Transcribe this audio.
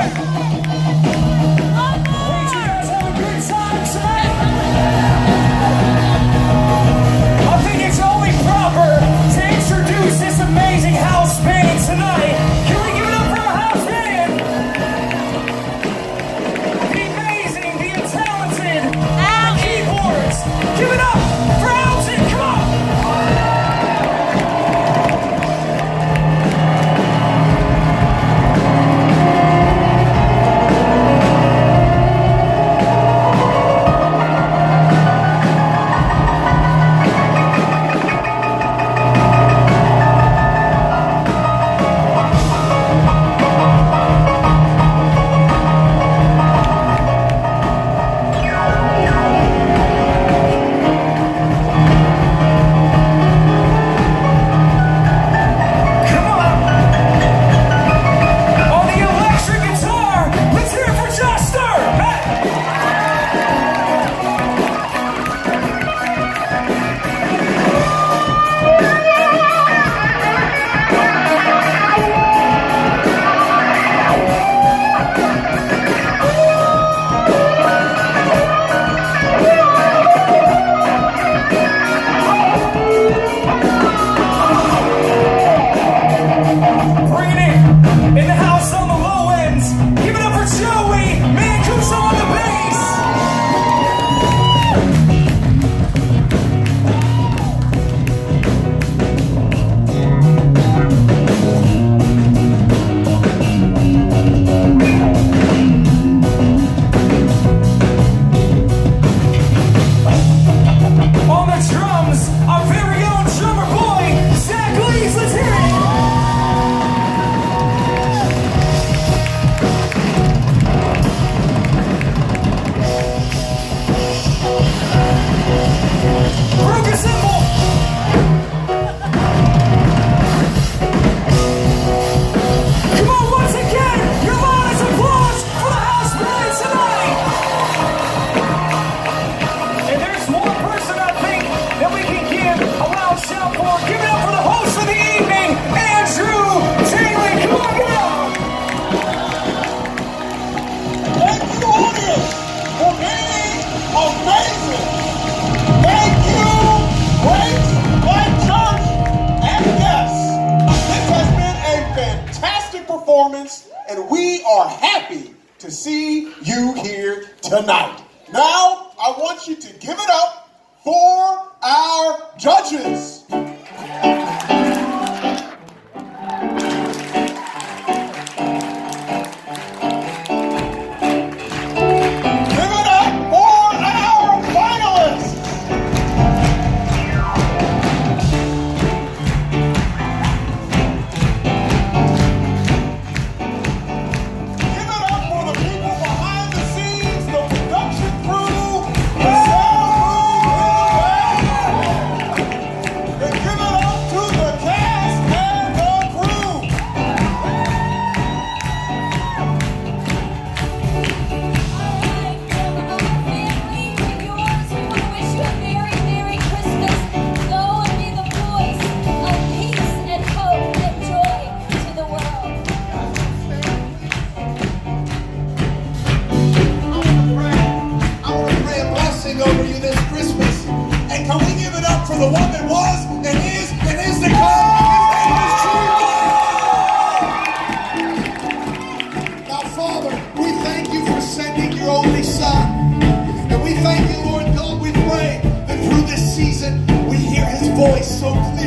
Hey! and we are happy to see you here tonight. Now, I want you to give it up for our judges. voice so